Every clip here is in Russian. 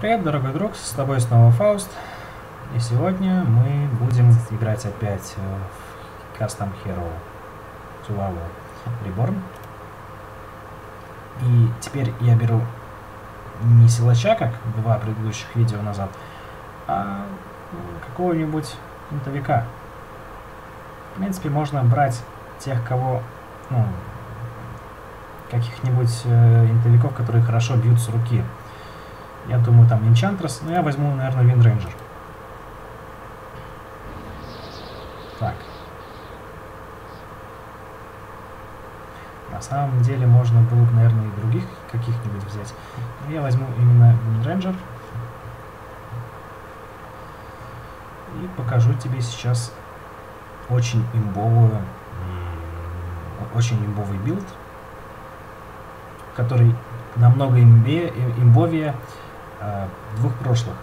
Привет, дорогой друг, с тобой снова Фауст. И сегодня мы будем играть опять э, в Custom Hero Survival Reborn. И теперь я беру не силача, как два предыдущих видео назад, а какого-нибудь интовика. В принципе, можно брать тех, кого, ну, каких-нибудь э, которые хорошо бьют с руки. Я думаю, там Enchantress, но я возьму, наверное, Windranger. Так. На самом деле можно было бы, наверное, и других каких-нибудь взять. Но я возьму именно Windranger. И покажу тебе сейчас очень имбовую, очень имбовый билд, который намного имбе, имбовее двух прошлых.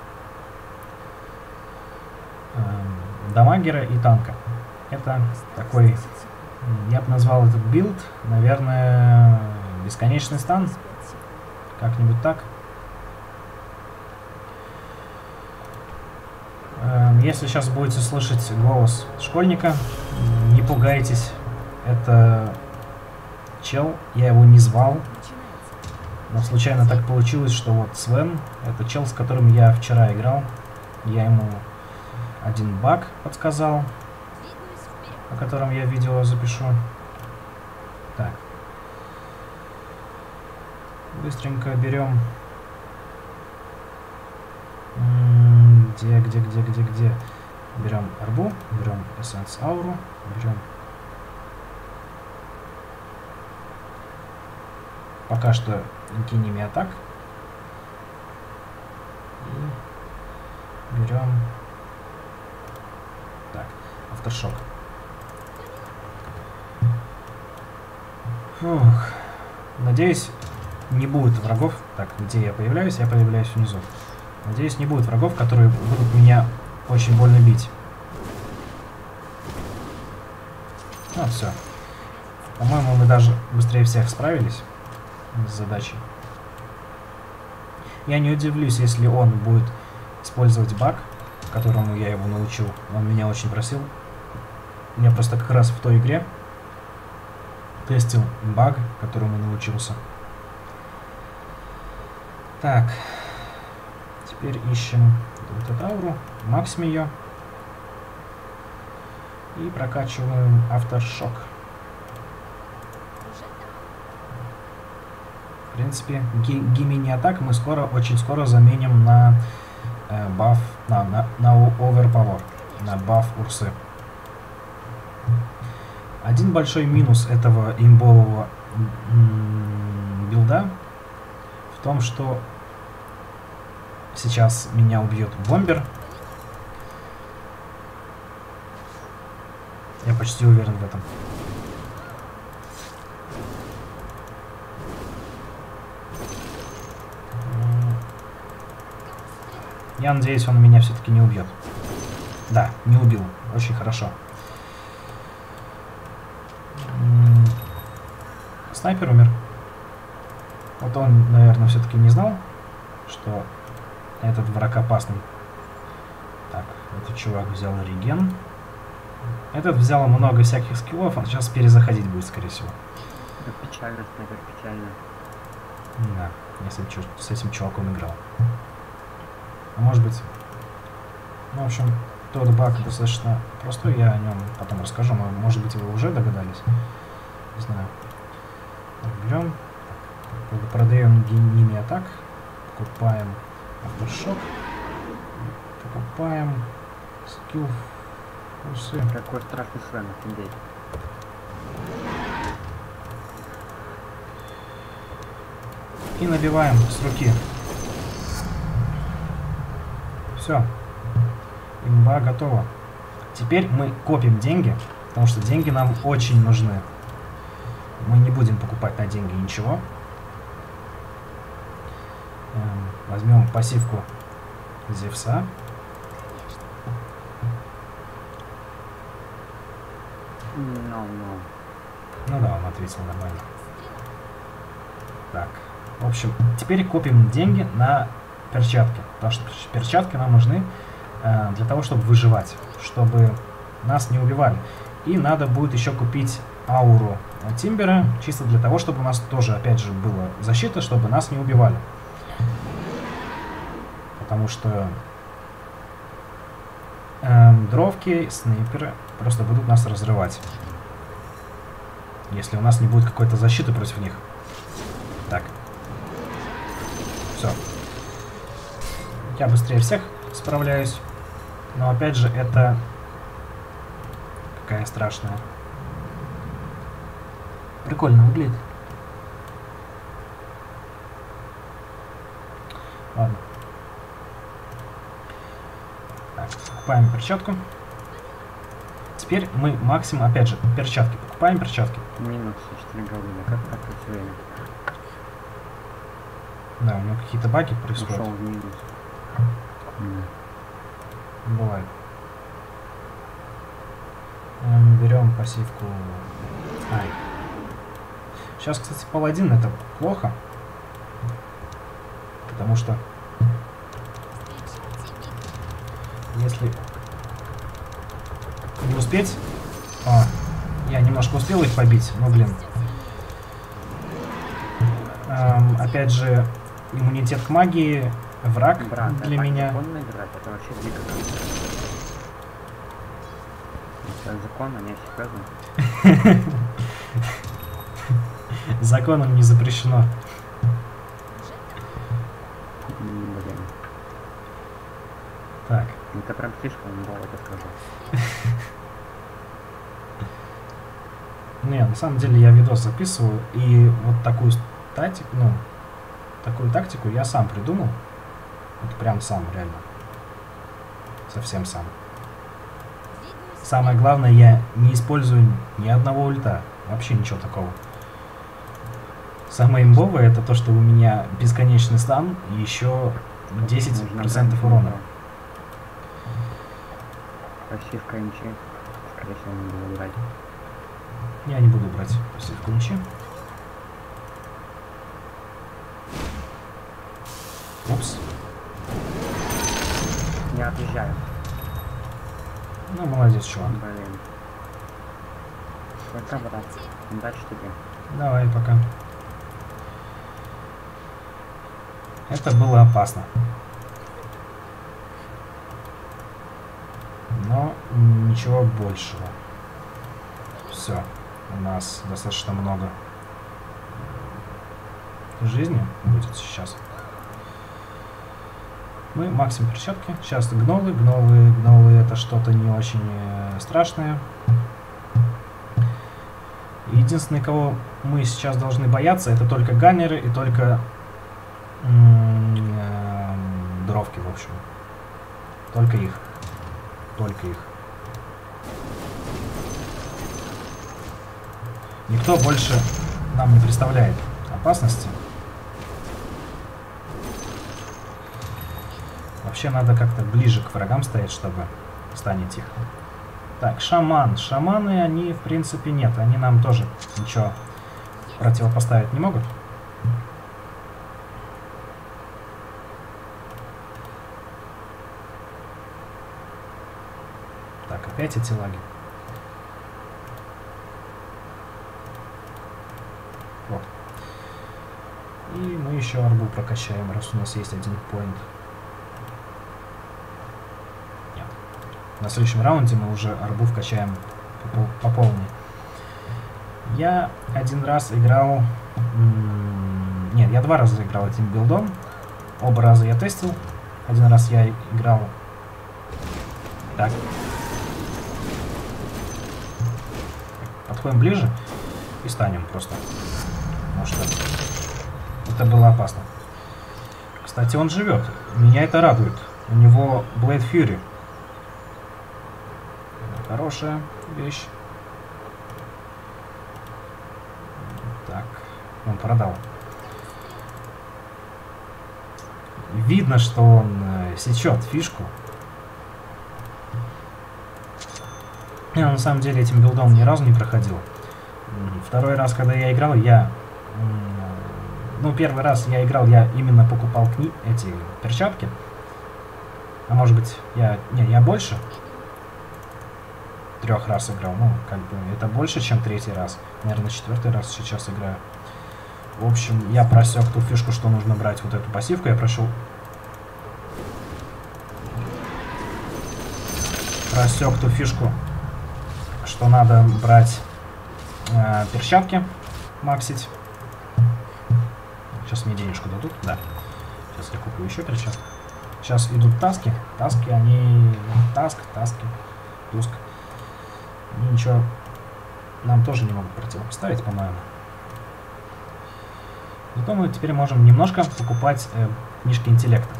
Э, дамагера и танка. Это такой, я бы назвал этот билд, наверное, бесконечный стан. Как-нибудь так. Э, если сейчас будете слышать голос школьника, не пугайтесь. Это чел, я его не звал, но случайно так получилось, что вот Свен, это чел, с которым я вчера играл. Я ему один баг подсказал, о котором я видео запишу. Так. Быстренько берем... Где, где, где, где, где? Берем арбу, берем эссенс ауру, берем пока что кинем атак. И берем... Так, авторшок. Фух. Надеюсь, не будет врагов. Так, где я появляюсь? Я появляюсь внизу. Надеюсь, не будет врагов, которые будут меня очень больно бить. Ну, все. По-моему, мы даже быстрее всех справились с задачей. Я не удивлюсь, если он будет использовать баг, которому я его научил. Он меня очень просил. Я просто как раз в той игре тестил баг, которому научился. Так. Теперь ищем вот эту ауру, максим ее. И прокачиваем авторшок. В принципе, гимини атак мы скоро, очень скоро заменим на э, баф, на, на, на overpower, на баф урсы. Один большой минус этого имбового билда в том, что сейчас меня убьет бомбер. Я почти уверен в этом. Я надеюсь, он меня все-таки не убьет. Да, не убил. Очень хорошо. Снайпер умер. Вот он, наверное, все-таки не знал, что этот враг опасный. Так, этот чувак взял реген. Этот взял много всяких скиллов, а сейчас перезаходить будет, скорее всего. Это печально, снайпер, печально. Да, я с этим, с этим чуваком играл. Может быть... Ну, в общем, тот баг достаточно простой, я о нем потом расскажу, может быть, вы уже догадались. Не знаю. Так, берем, продаем геними атак, покупаем авторшок, покупаем скилл фурсы. Какой страшный свен, офигеть. И набиваем с руки. Все. Имба готова. Теперь мы копим деньги, потому что деньги нам очень нужны. Мы не будем покупать на деньги ничего. Эм, возьмем пассивку Зевса. No, no. Ну да, он ответил нормально. Так, в общем, теперь копим деньги на перчатки. Потому что перчатки нам нужны э, для того, чтобы выживать, чтобы нас не убивали. И надо будет еще купить ауру Тимбера, чисто для того, чтобы у нас тоже, опять же, была защита, чтобы нас не убивали. Потому что эм, дровки, снайперы просто будут нас разрывать. Если у нас не будет какой-то защиты против них. Так. Все. Я быстрее всех справляюсь. Но опять же, это... Какая страшная. Прикольно выглядит. Ладно. Так, покупаем перчатку. Теперь мы максимум, опять же, перчатки. Покупаем перчатки. Минус 4 голды. Как так это время? Да, у него какие-то баги происходят. Ушел в минус. Бывает. Эм, Берем пассивку. Ай. Сейчас, кстати, паладин это плохо. Потому что если не успеть... А, я немножко успел их побить, но, блин. Эм, опять же, иммунитет к магии, враг Брат, для меня. законно играть? Это вообще дико. Это законно, не серьезно. Законом не запрещено. Блин. Так, Это прям слишком было, я скажу. не, на самом деле я видос записываю, и вот такую тактику, ну, такую тактику я сам придумал. Вот прям сам, реально. Совсем сам. Самое главное, я не использую ни одного ульта. Вообще ничего такого. Самое имбовое это то, что у меня бесконечный стан и еще 10% Нужно урона. Пассивка МЧ. Скорее всего, не буду играть. Я не буду брать пассивку мечи. Упс. Я отъезжаю. Ну, молодец, чувак. Блин. Пока, брат. Удачи тебе. Давай, пока. Это было опасно. Но ничего большего. Все. У нас достаточно много жизни будет сейчас. Мы максимум перчатки. Сейчас гнолы. Гнолы, гнолы это что-то не очень э, страшное. Единственное, кого мы сейчас должны бояться, это только ганнеры и только эм, дровки, в общем. Только их. Только их. Никто больше нам не представляет опасности. Вообще надо как-то ближе к врагам стоять, чтобы станет тихо. Так, шаман. Шаманы, они, в принципе, нет. Они нам тоже ничего противопоставить не могут. Так, опять эти лаги. Вот. И мы еще арбу прокачаем, раз у нас есть один поинт. На следующем раунде мы уже арбу вкачаем по, пол- по полной. Я один раз играл... Нет, я два раза играл этим билдом. Оба раза я тестил. Один раз я играл... Так. Подходим ближе и станем просто. Потому что это было опасно. Кстати, он живет. Меня это радует. У него Blade Fury. Хорошая вещь. Так, он продал. Видно, что он э, сечет фишку. Я на самом деле этим билдом ни разу не проходил. Второй раз, когда я играл, я ну, первый раз я играл, я именно покупал кни эти перчатки. А может быть, я... Не, я больше трех раз играл. Ну, как бы, это больше, чем третий раз. Наверное, четвертый раз сейчас играю. В общем, я просек ту фишку, что нужно брать вот эту пассивку. Я прошел... Просек ту фишку, что надо брать э, перчатки, максить. Сейчас мне денежку дадут, да. Сейчас я куплю еще перчатки. Сейчас идут таски. Таски, они... ну, Таск, таски, туск. Они ничего нам тоже не могут противопоставить, по-моему. Зато мы теперь можем немножко покупать э, книжки интеллекта.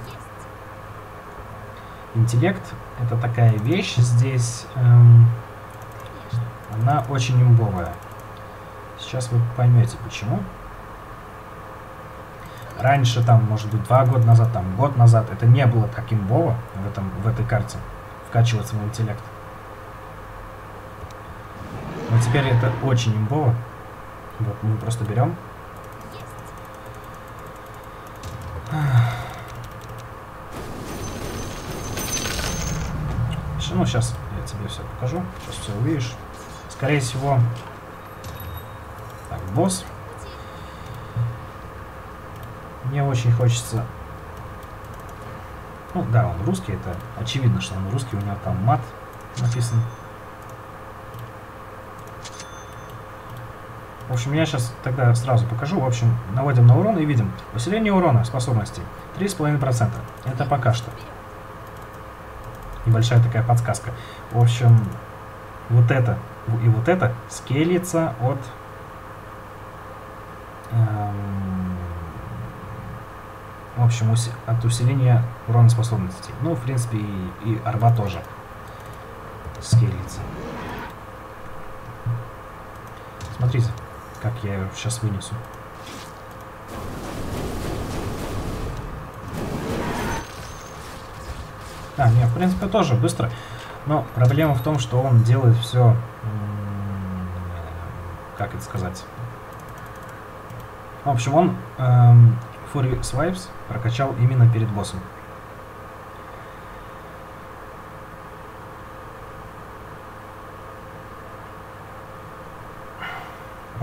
Интеллект это такая вещь здесь. Эм, она очень имбовая. Сейчас вы поймете почему. Раньше, там, может быть, два года назад, там, год назад, это не было так имбово в, этом, в этой карте. Вкачивать свой интеллект. Но теперь это очень имбово. Вот мы просто берем. Ну, сейчас я тебе все покажу. Сейчас все увидишь. Скорее всего... Так, босс. Мне очень хочется... Ну, да, он русский, это очевидно, что он русский, у него там мат написан. Общем, я сейчас тогда сразу покажу. В общем, наводим на урон и видим. Усиление урона способностей 3,5%. Это пока что. Небольшая такая подсказка. В общем, вот это и вот это скелится от... Эм, в общем, уси от усиления урона способностей. Ну, в принципе, и, и арба тоже скелится. Смотрите как я ее сейчас вынесу. А, нет, в принципе, тоже быстро. Но проблема в том, что он делает все... Как это сказать? В общем, он эм, Fury Swipes прокачал именно перед боссом.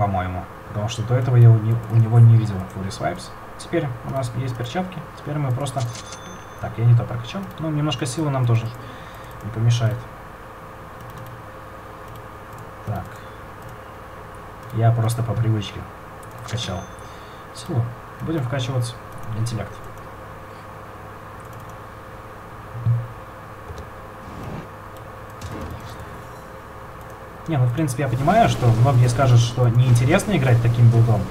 по-моему. Потому что до этого я у, не, у него не видел Fury Swipes. Теперь у нас есть перчатки. Теперь мы просто... Так, я не то прокачал. Ну, немножко силы нам тоже не помешает. Так. Я просто по привычке вкачал силу. Будем вкачивать интеллект. Не, ну в принципе я понимаю, что многие скажут, что неинтересно играть таким билдом.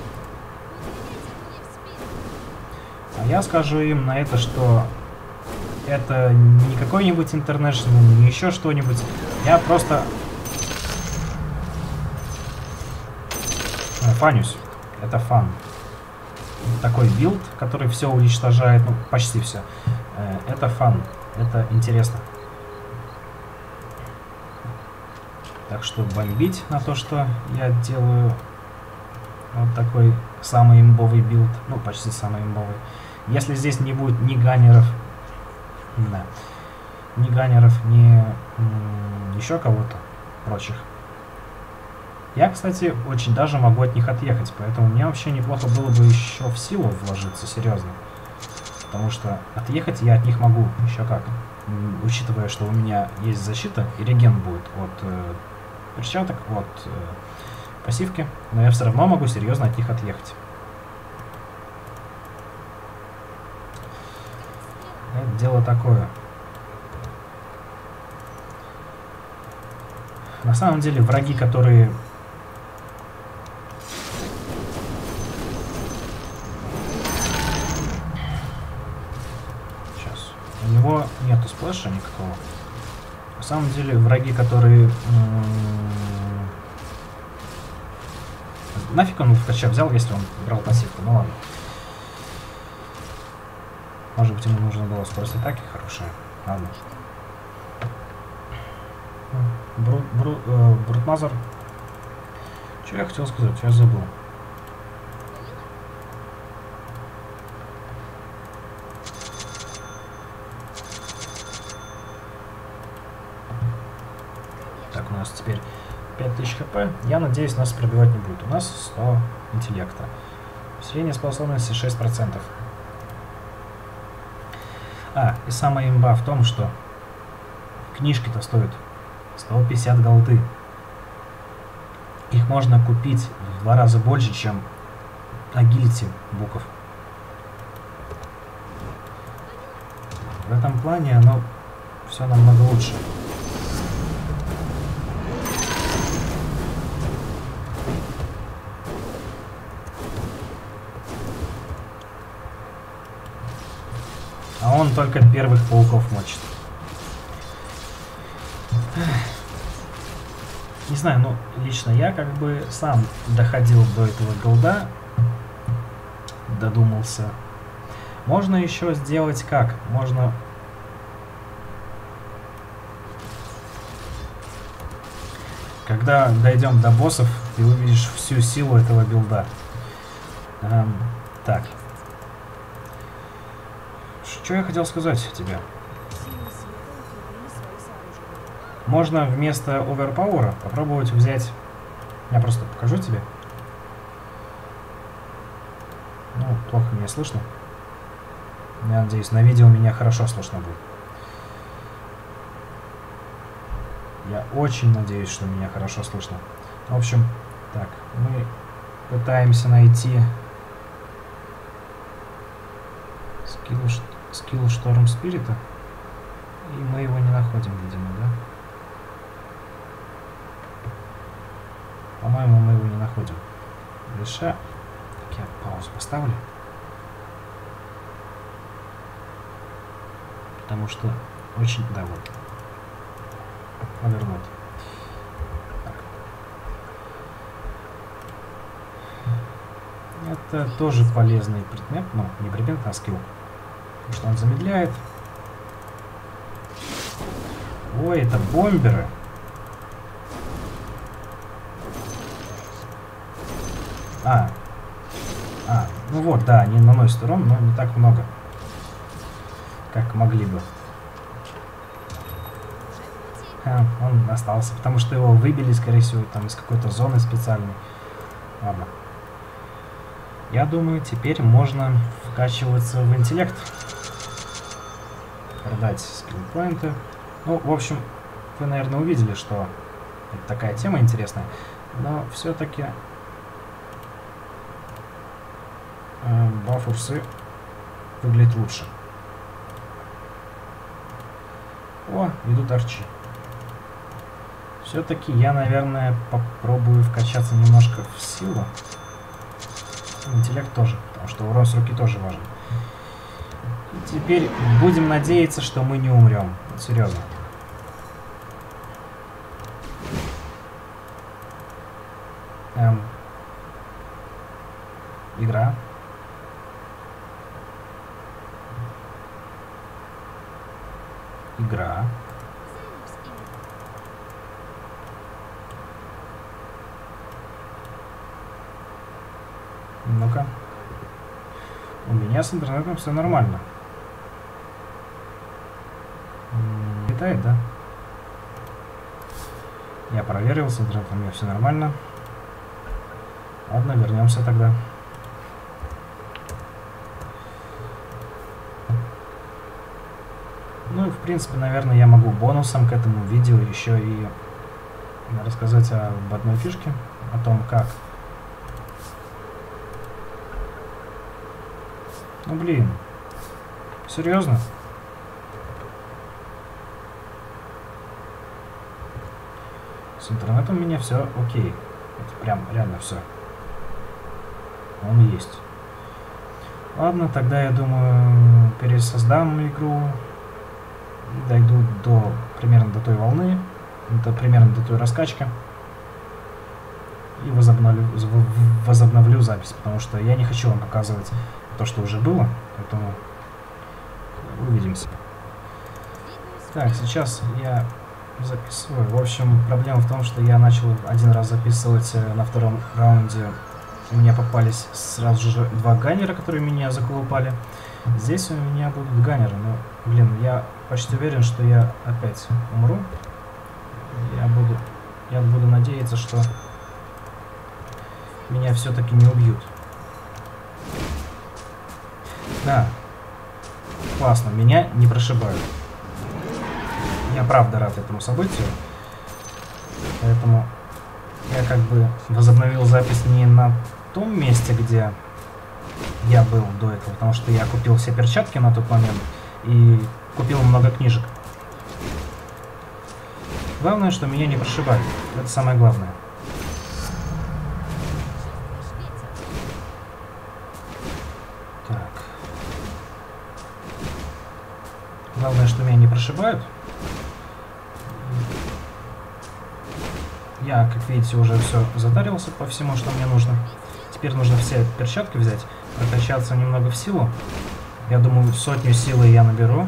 А я скажу им на это, что это не какой-нибудь International, не еще что-нибудь. Я просто фанюсь. Это fun. Такой билд, который все уничтожает, ну почти все. Э, это fun. Это интересно. Так что бомбить на то, что я делаю вот такой самый имбовый билд. Ну, почти самый имбовый. Если здесь не будет ни ганнеров, да, ни ганнеров, ни еще кого-то прочих. Я, кстати, очень даже могу от них отъехать, поэтому мне вообще неплохо было бы еще в силу вложиться, серьезно. Потому что отъехать я от них могу еще как. Учитывая, что у меня есть защита и реген будет от э, перчаток от э, пассивки, но я все равно могу серьезно от них отъехать. Это дело такое. На самом деле враги, которые Сейчас. У него нету сплэша никакого. На самом деле враги, которые Нафиг он в кача взял, если он брал пассивку? Ну ладно. Может быть, ему нужно было скорость атаки хорошая. Ладно. Бру, бру, э, Broodmother. Что я хотел сказать? Я забыл. нас теперь 5000 хп. Я надеюсь, нас пробивать не будет. У нас 100 интеллекта. Средняя способности 6%. А, и самая имба в том, что книжки-то стоят 150 голды. Их можно купить в два раза больше, чем агилити буков. В этом плане оно все намного лучше. Он только первых пауков мочит. Не знаю, ну, лично я как бы сам доходил до этого голда, додумался. Можно еще сделать как? Можно... Когда дойдем до боссов, ты увидишь всю силу этого билда. Эм, так. Что я хотел сказать тебе? Можно вместо оверпауэра попробовать взять... Я просто покажу тебе. Ну, плохо меня слышно. Я надеюсь, на видео меня хорошо слышно будет. Я очень надеюсь, что меня хорошо слышно. В общем, так, мы пытаемся найти скилл, скилл Шторм Спирита. И мы его не находим, видимо, да? По-моему, мы его не находим. Реша. Так, я паузу поставлю. Потому что очень... Вот. Повернуть. Это тоже полезный предмет. Ну, не предмет, а скилл. Потому что он замедляет. Ой, это бомберы. А. А, ну вот, да, они наносят урон, но не так много, как могли бы. А, он остался, потому что его выбили, скорее всего, там из какой-то зоны специальной. Ладно. Я думаю, теперь можно вкачиваться в интеллект. Продать скиллпоинты. Ну, в общем, вы, наверное, увидели, что это такая тема интересная. Но все-таки э, бафурсы выглядят лучше. О, идут арчи. Все-таки я, наверное, попробую вкачаться немножко в силу. Интеллект тоже, потому что урон с руки тоже важен. Теперь будем надеяться, что мы не умрем. Серьезно. Эм. Игра. Игра. Ну-ка. У меня с интернетом все нормально. Летает, да? Я проверил, с интернетом у меня все нормально. Ладно, вернемся тогда. Ну и в принципе, наверное, я могу бонусом к этому видео еще и рассказать об одной фишке, о том, как Ну блин. Серьезно? С интернетом у меня все окей. Это прям реально все. Он есть. Ладно, тогда я думаю, пересоздам игру. Дойду до примерно до той волны. Это примерно до той раскачки. И возобновлю, возобновлю запись, потому что я не хочу вам показывать то, что уже было, поэтому увидимся. Так, сейчас я записываю. В общем, проблема в том, что я начал один раз записывать э, на втором раунде. У меня попались сразу же два ганнера, которые меня заколупали. Здесь у меня будут ганнеры, но, блин, я почти уверен, что я опять умру. Я буду Я буду надеяться, что меня все-таки не убьют. Да. Классно, меня не прошибают. Я правда рад этому событию. Поэтому я как бы возобновил запись не на том месте, где я был до этого, потому что я купил все перчатки на тот момент и купил много книжек. Главное, что меня не прошибали. Это самое главное. Так. Главное, что меня не прошибают. Я, как видите, уже все затарился по всему, что мне нужно. Теперь нужно все перчатки взять, прокачаться немного в силу. Я думаю, сотню силы я наберу.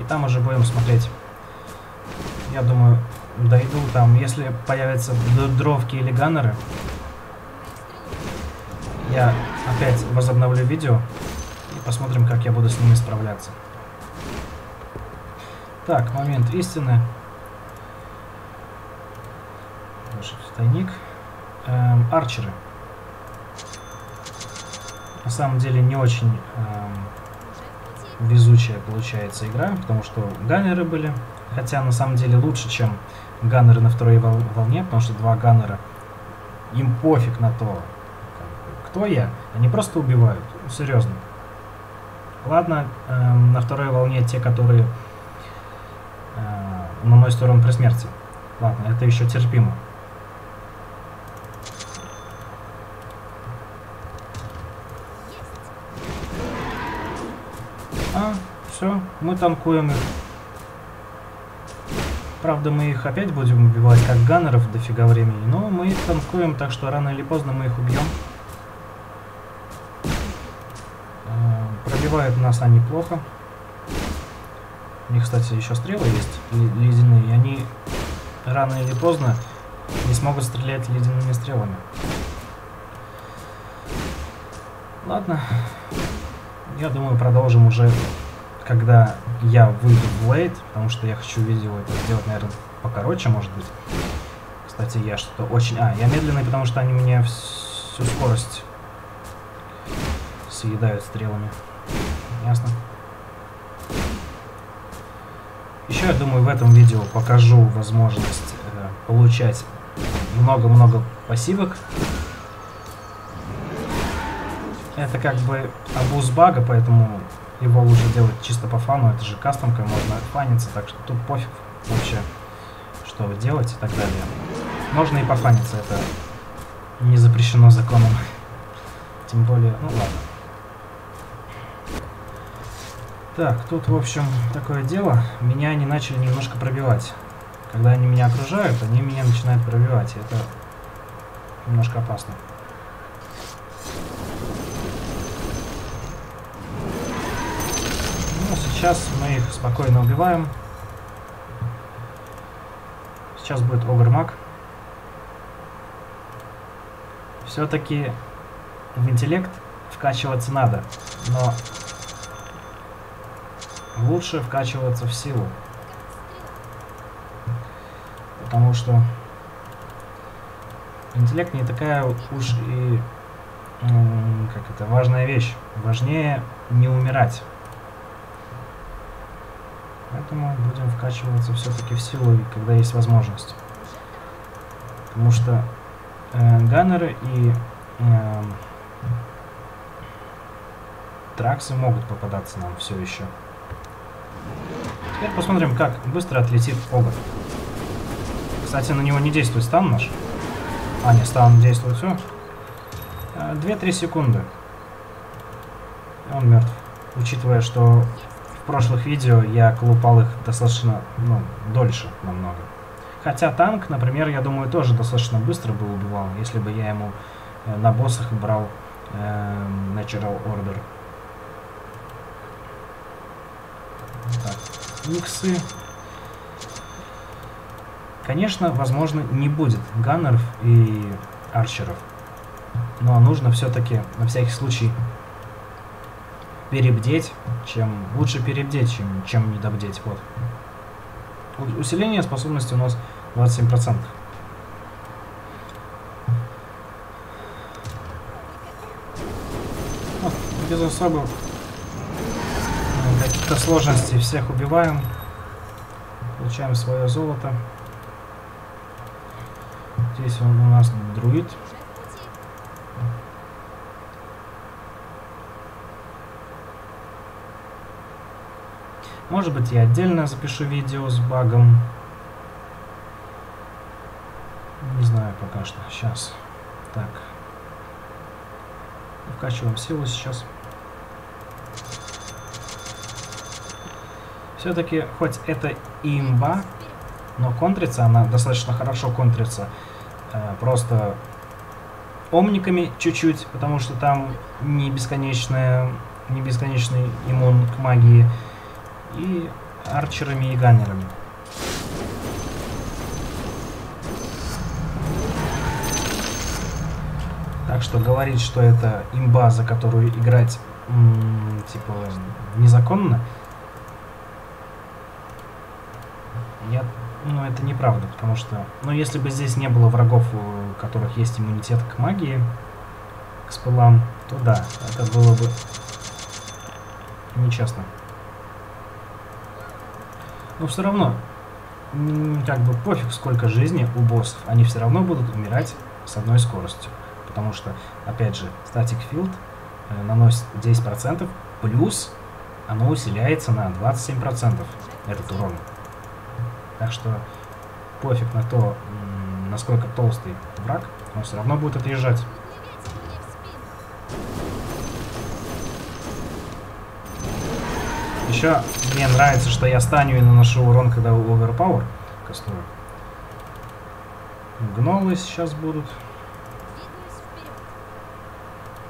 И там уже будем смотреть. Я думаю, дойду там, если появятся дровки или ганнеры, я опять возобновлю видео и посмотрим, как я буду с ними справляться. Так, момент истины. Тайник. Эм, арчеры. На самом деле не очень эм, везучая получается игра, потому что ганнеры были. Хотя на самом деле лучше, чем ганнеры на второй вол волне, потому что два ганнера, им пофиг на то, кто я. Они просто убивают. Серьезно. Ладно, эм, на второй волне те, которые на мою сторону при смерти. Ладно, это еще терпимо. А, все, мы танкуем их. Правда, мы их опять будем убивать как ганнеров дофига времени, но мы их танкуем, так что рано или поздно мы их убьем. Э, пробивают нас они плохо. У них, кстати, еще стрелы есть ледяные, и они рано или поздно не смогут стрелять ледяными стрелами. Ладно. Я думаю, продолжим уже, когда я выйду в Blade, потому что я хочу видео это сделать, наверное, покороче, может быть. Кстати, я что-то очень... А, я медленный, потому что они мне всю скорость съедают стрелами. Ясно. Еще, я думаю, в этом видео покажу возможность э, получать много-много пассивок. Это как бы абуз бага, поэтому его лучше делать чисто по фану. Это же кастомка, можно фаниться, так что тут пофиг вообще, что делать и так далее. Можно и пофаниться, это не запрещено законом. Тем более, ну ладно. Так, тут, в общем, такое дело. Меня они начали немножко пробивать. Когда они меня окружают, они меня начинают пробивать. Это немножко опасно. Ну, сейчас мы их спокойно убиваем. Сейчас будет Огрмак. Все-таки в интеллект вкачиваться надо, но лучше вкачиваться в силу. Потому что интеллект не такая уж и как это важная вещь. Важнее не умирать. Поэтому будем вкачиваться все-таки в силу, когда есть возможность. Потому что э, ганнеры и э, траксы могут попадаться нам все еще. Теперь посмотрим, как быстро отлетит Огр. Кстати, на него не действует стан наш. А, не, стан действует все. 2-3 э, секунды. Он мертв. Учитывая, что в прошлых видео я колупал их достаточно, ну, дольше намного. Хотя танк, например, я думаю, тоже достаточно быстро бы убивал, если бы я ему э, на боссах брал э, Natural Order. Так иксы. Конечно, возможно, не будет ганнеров и арчеров. Но нужно все-таки на всякий случай перебдеть, чем лучше перебдеть, чем, чем недобдеть. Вот. У- Усиление способности у нас 27%. Вот, без особых э, каких-то сложностей всех убиваем. Получаем свое золото. Здесь он у нас друид. Может быть, я отдельно запишу видео с багом. Не знаю пока что. Сейчас. Так. Вкачиваем силу сейчас. Все-таки, хоть это имба, но контрится она достаточно хорошо контрится. Э, просто омниками чуть-чуть, потому что там не бесконечная, не бесконечный иммун к магии и арчерами и ганнерами. Так что говорить, что это имба, за которую играть типа незаконно, ну это неправда, потому что, ну если бы здесь не было врагов, у которых есть иммунитет к магии, к спылам, то да, это было бы нечестно. Но все равно, как бы пофиг сколько жизни у боссов, они все равно будут умирать с одной скоростью. Потому что, опять же, Static Field э, наносит 10%, плюс оно усиляется на 27% этот урон. Так что пофиг на то, насколько толстый враг, он все равно будет отъезжать. Еще мне нравится, что я станю и наношу урон, когда Overpower кастую. Гнолы сейчас будут.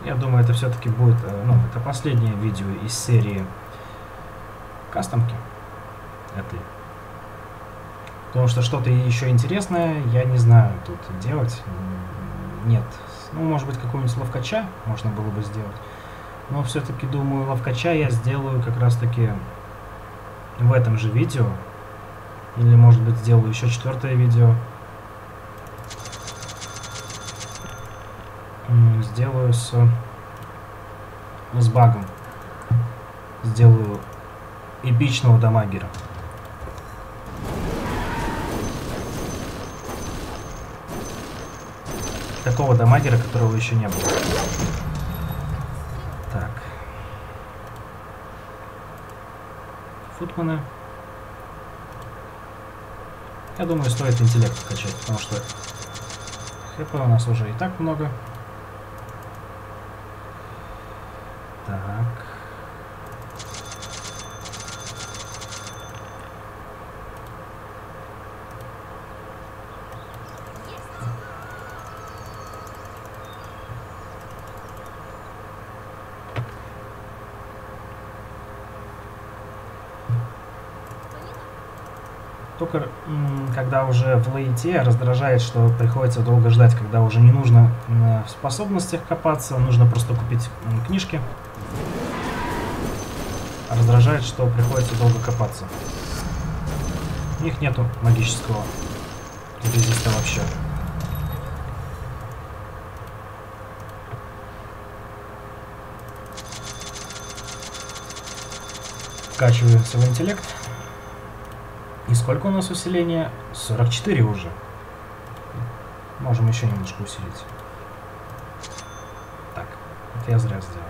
Я думаю, это все-таки будет, э, ну, это последнее видео из серии кастомки этой. Потому что что-то еще интересное я не знаю тут делать. Нет. Ну, может быть, какого-нибудь ловкача можно было бы сделать. Но все-таки, думаю, ловкача я сделаю как раз-таки в этом же видео. Или, может быть, сделаю еще четвертое видео. Сделаю с, с багом. Сделаю эпичного дамагера. Такого дамагера, которого еще не было. Так. Футманы. Я думаю, стоит интеллект качать, потому что хп у нас уже и так много. Так. Только м, уже в лейте раздражает, что приходится долго ждать, когда уже не нужно м, в способностях копаться, нужно просто купить книжки. Раздражает, что приходится долго копаться. У них нету магического резиста вообще. Вкачиваемся в интеллект. И сколько у нас усиления? 44 уже. Можем еще немножко усилить. Так, это я зря сделал.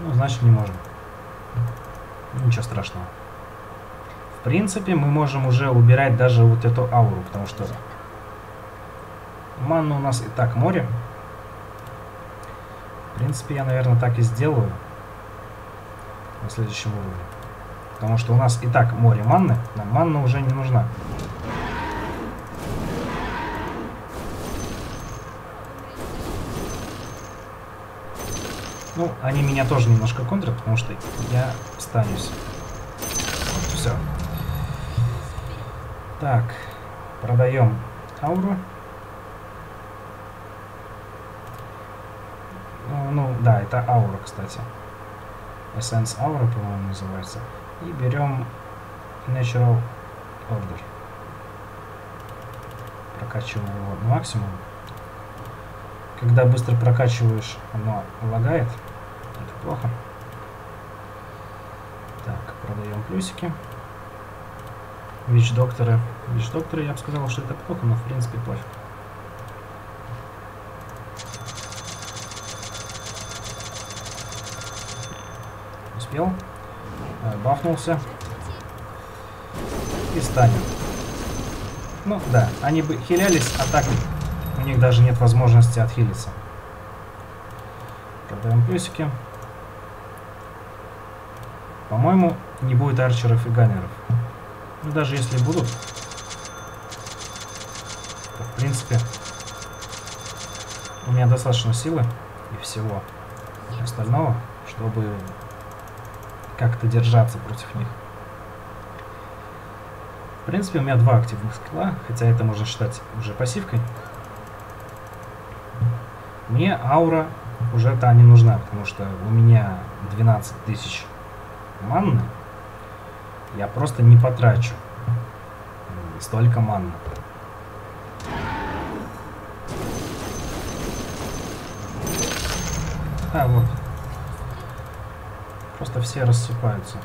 Ну, значит не можем. Ничего страшного. В принципе, мы можем уже убирать даже вот эту ауру, потому что манна у нас и так море. В принципе, я, наверное, так и сделаю на следующем уровне. Потому что у нас и так море манны, нам манна уже не нужна. Ну, они меня тоже немножко контрят, потому что я станусь. Вот, все. Так, продаем ауру. Ну, ну, да, это аура, кстати. Essence аура, по-моему, называется. И берем Natural Order. Прокачиваем его на максимум. Когда быстро прокачиваешь, оно лагает. Это плохо. Так, продаем плюсики. Вич-докторы. Вич-докторы, я бы сказал, что это плохо, но в принципе пофиг. Успел. Бафнулся. И станет. Ну, да, они бы хилялись, а так у них даже нет возможности отхилиться. Продаем плюсики. По-моему, не будет арчеров и ганнеров. Ну, даже если будут, то, в принципе, у меня достаточно силы и всего остального, чтобы как-то держаться против них. В принципе, у меня два активных скилла, хотя это можно считать уже пассивкой. Мне аура уже-то не нужна, потому что у меня 12 тысяч манны. Я просто не потрачу столько манны. А, вот. Просто все рассыпаются.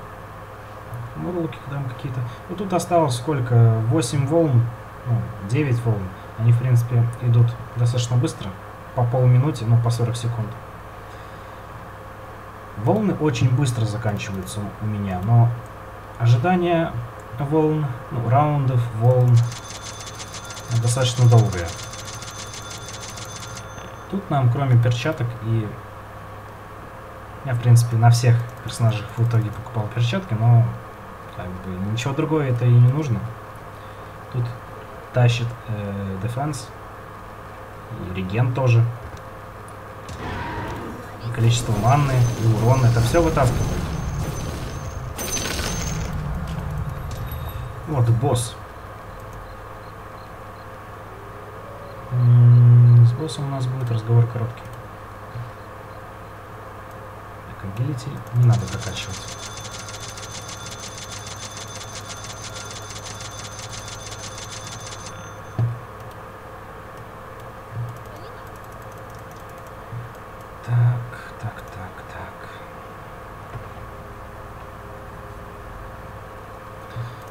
Мурлоки там какие-то. Ну тут осталось сколько? 8 волн, ну, 9 волн. Они, в принципе, идут достаточно быстро. По полминуте, ну, по 40 секунд. Волны очень быстро заканчиваются у меня, но ожидание волн, ну, раундов, волн достаточно долгое. Тут нам, кроме перчаток и... Я, в принципе, на всех персонажах в итоге покупал перчатки, но как бы ничего другого это и не нужно. Тут тащит э, дефенс. И реген тоже. И количество манны, и урон. Это все вытаскивает. Вот, босс. С боссом у нас будет разговор короткий. Агилити не надо прокачивать.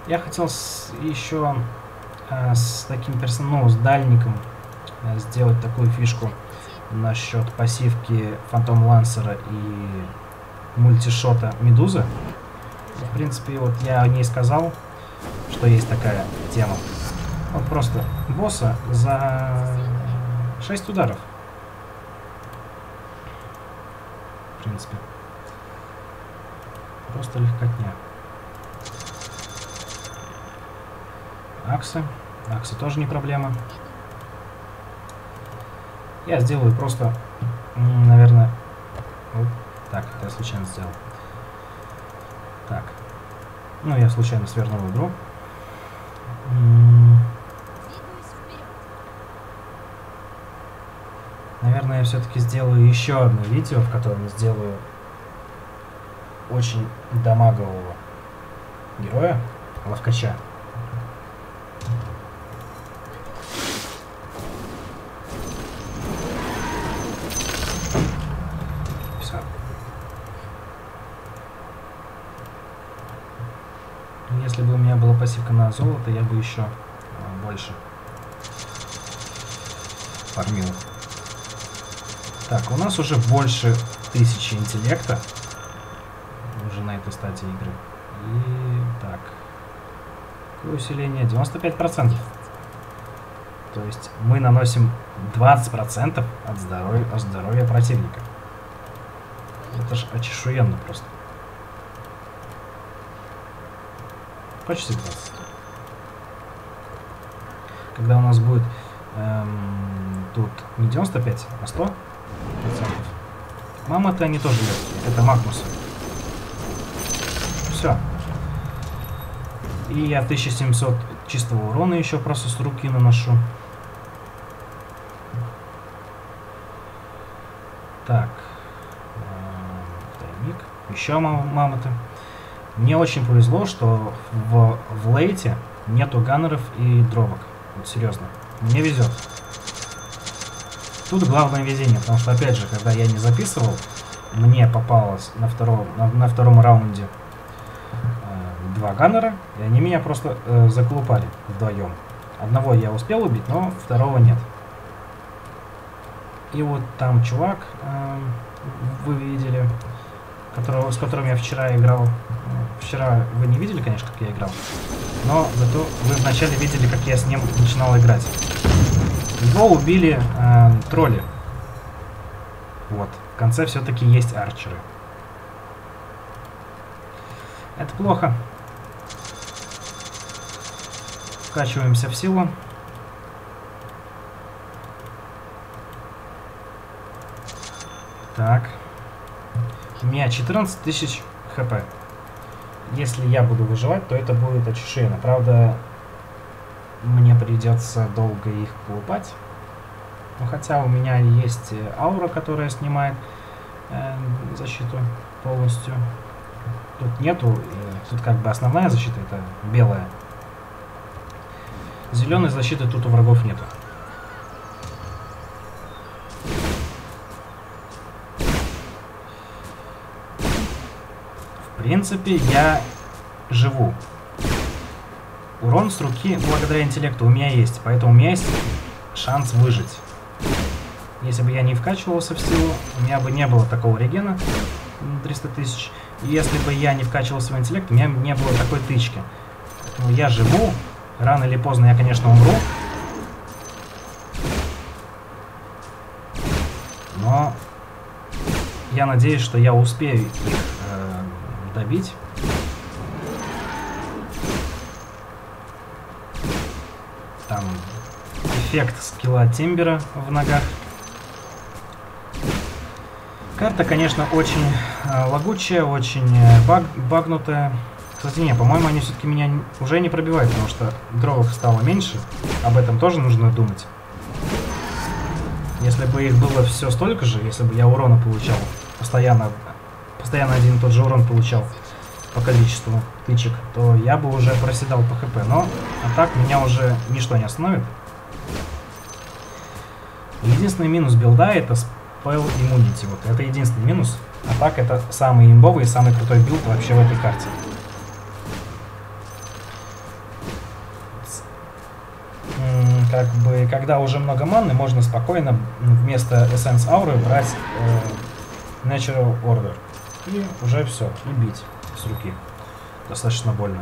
Я хотел с, еще э, с таким персонажем, ну, с дальником э, сделать такую фишку насчет пассивки Фантом Лансера и мультишота Медузы. В принципе, вот я о ней сказал, что есть такая тема. Вот просто босса за 6 ударов. В принципе. Просто легкотня. Аксы. Аксы тоже не проблема. Я сделаю просто, наверное... Вот так, это я случайно сделал. Так. Ну, я случайно свернул игру. Наверное, я все-таки сделаю еще одно видео, в котором сделаю очень дамагового героя, ловкача. Золото, я бы еще а, больше фармил. Так, у нас уже больше тысячи интеллекта уже на этой стадии игры. И так, какое усиление? 95%. То есть мы наносим 20% от здоровья, от здоровья противника. Это ж очешуенно просто. Почти 20. Когда у нас будет эм, тут не 95, а 100 процентов. Мама-то они тоже легкие. Это Магнус. Все. И я 1700 чистого урона еще просто с руки наношу. Так. Эм, тайник. Еще мама-то. Мне очень повезло, что в, в лейте нету ганнеров и дровок. Вот серьезно. Мне везет. Тут главное везение, потому что, опять же, когда я не записывал, мне попалось на втором, на, на втором раунде э, два ганнера, и они меня просто э, заклупали вдвоем. Одного я успел убить, но второго нет. И вот там чувак, э, вы видели, которого, с которым я вчера играл. Вчера вы не видели, конечно, как я играл, но зато вы вначале видели, как я с ним начинал играть. Его убили э, тролли. Вот. В конце все-таки есть арчеры. Это плохо. Вкачиваемся в силу. Так. У меня 14 тысяч хп. Если я буду выживать, то это будет очищено. Правда, мне придется долго их колупать. Но хотя у меня есть аура, которая снимает э, защиту полностью. Тут нету, э, тут как бы основная защита, это белая. Зеленой защиты тут у врагов нету. Принципе, я живу. Урон с руки благодаря интеллекту у меня есть, поэтому у меня есть шанс выжить. Если бы я не вкачивался в силу, у меня бы не было такого регена 300 тысяч. Если бы я не вкачивал свой интеллект, у меня не было такой тычки. Поэтому я живу. Рано или поздно я, конечно, умру. Но я надеюсь, что я успею их добить. Там эффект скилла Тимбера в ногах. Карта, конечно, очень э, лагучая, очень э, баг, багнутая. Кстати, не, по-моему, они все-таки меня уже не пробивают, потому что дровов стало меньше. Об этом тоже нужно думать. Если бы их было все столько же, если бы я урона получал постоянно, постоянно один и тот же урон получал по количеству тычек, то я бы уже проседал по хп. Но а так меня уже ничто не остановит. Единственный минус билда это Spell Immunity. Вот это единственный минус. А так это самый имбовый и самый крутой билд вообще в этой карте. Как бы, когда уже много маны, можно спокойно вместо Essence Aura брать э, Natural Order. И уже все, и бить с руки. Достаточно больно.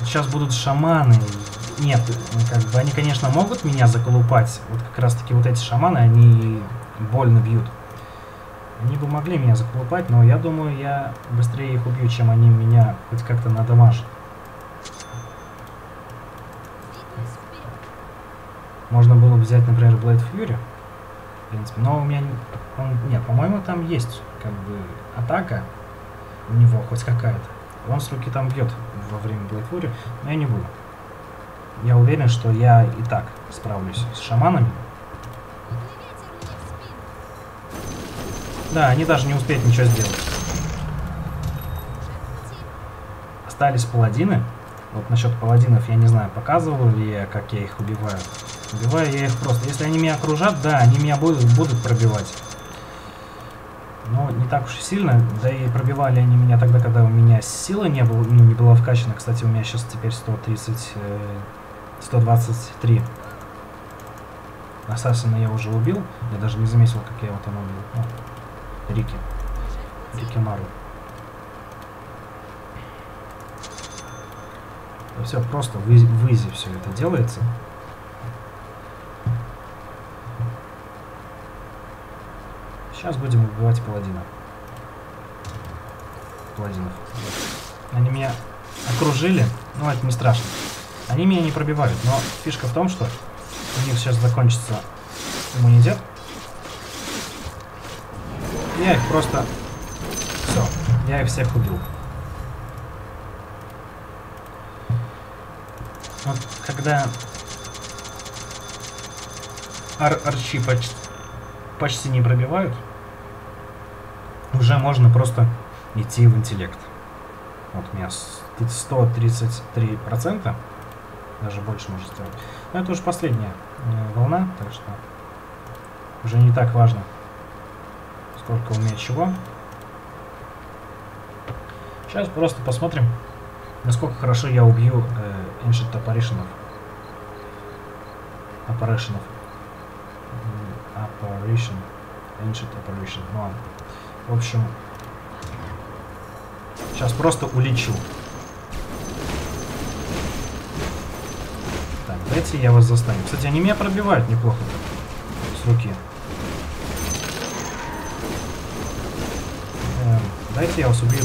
Сейчас будут шаманы нет, как бы они, конечно, могут меня заколупать. Вот как раз таки вот эти шаманы, они больно бьют. Они бы могли меня заколупать, но я думаю, я быстрее их убью, чем они меня хоть как-то надамажат. Можно было бы взять, например, Blade Fury. В принципе, но у меня... Он, нет, по-моему, там есть как бы атака у него хоть какая-то. Он с руки там бьет во время Fury, но я не буду. Я уверен, что я и так справлюсь с шаманами. Да, они даже не успеют ничего сделать. Остались паладины. Вот насчет паладинов я не знаю, показывал ли я, как я их убиваю. Убиваю я их просто. Если они меня окружат, да, они меня будут, будут пробивать. Но не так уж и сильно. Да и пробивали они меня тогда, когда у меня сила не, было, ну, не была вкачана. Кстати, у меня сейчас теперь 130 123. Ассасина я уже убил. Я даже не заметил, как я его там убил. Ну, Рики. Рики Мару. Все просто в, в изи все это делается. Сейчас будем убивать паладина. Паладинов. Они меня окружили, но это не страшно. Они меня не пробивают, но фишка в том, что у них сейчас закончится иммунитет. Я их просто... Все, я их всех убил. Вот когда ар арчи почти, почти не пробивают, уже можно просто идти в интеллект. Вот у меня 133%, даже больше можно сделать. Но это уже последняя э, волна, так что уже не так важно, сколько у меня чего. Сейчас просто посмотрим, насколько хорошо я убью э, Ancient Apparition'ов. Apparition'ов. Apparition. Ancient Apparition. Ну ладно. В общем, сейчас просто улечу. Так, дайте я вас застану. Кстати, они меня пробивают неплохо с руки. Эм, дайте я вас убью.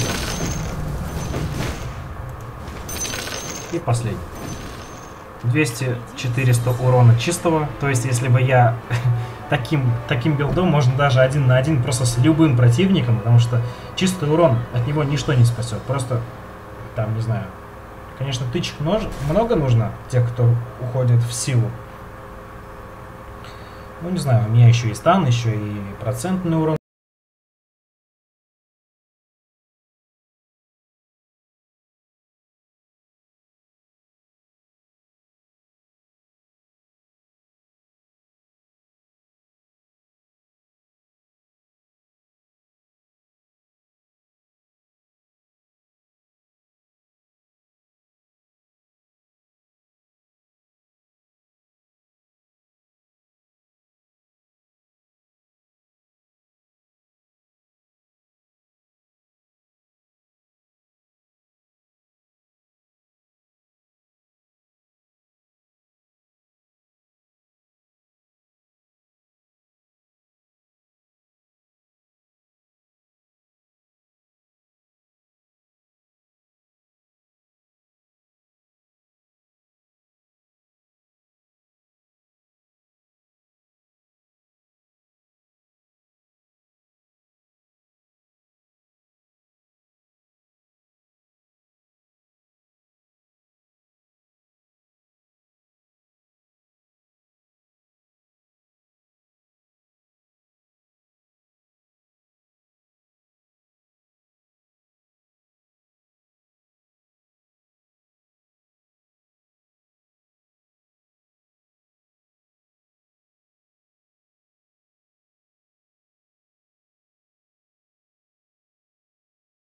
И последний. 200-400 урона чистого. То есть, если бы я таким, таким билдом можно даже один на один просто с любым противником, потому что чистый урон от него ничто не спасет. Просто, там, не знаю, конечно, тычек нож много нужно, тех, кто уходит в силу. Ну, не знаю, у меня еще и стан, еще и процентный урон.